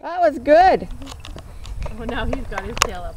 That was good. Oh, now he's got his tail up.